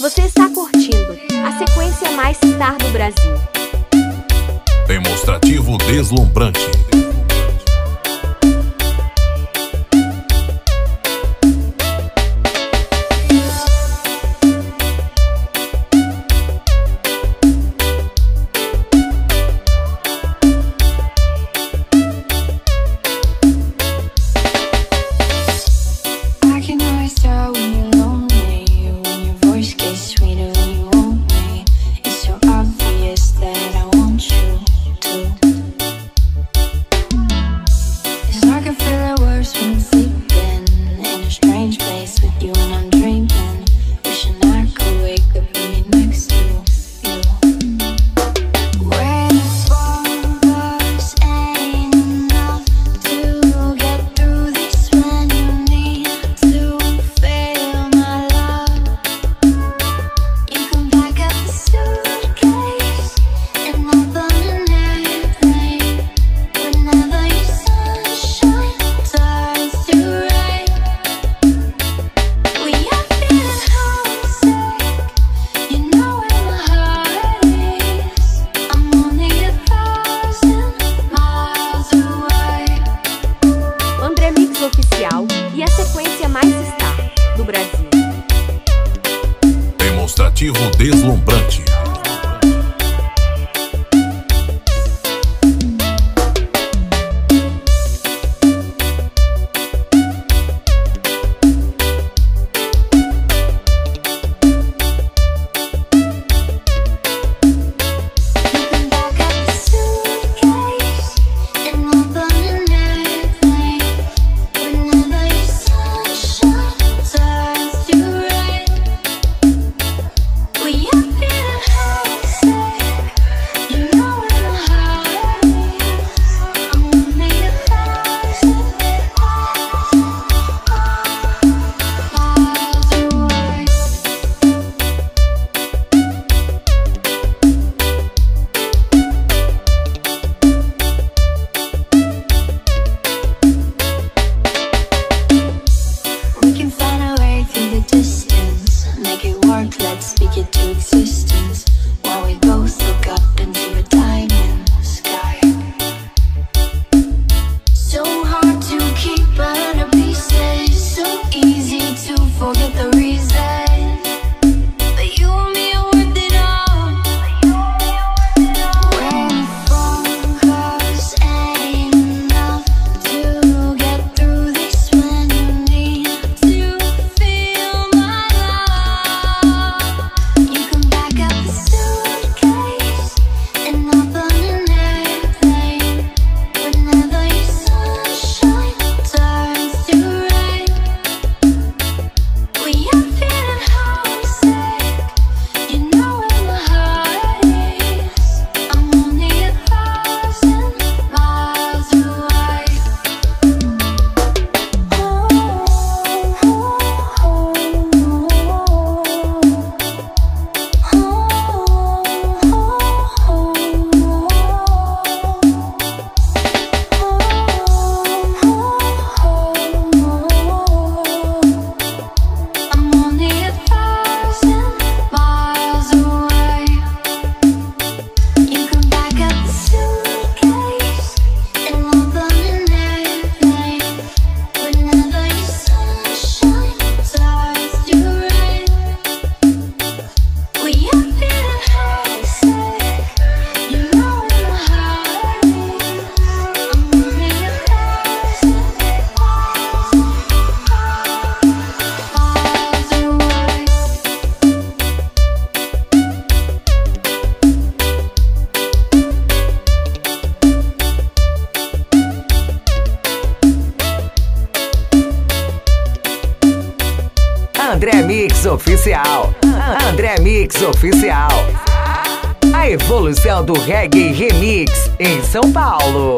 Você está curtindo a sequência mais star do Brasil. Demonstrativo deslumbrante. Do Brasil. Demonstrativo deslumbrante. Oficial. André Mix Oficial. A evolução do reggae remix em São Paulo.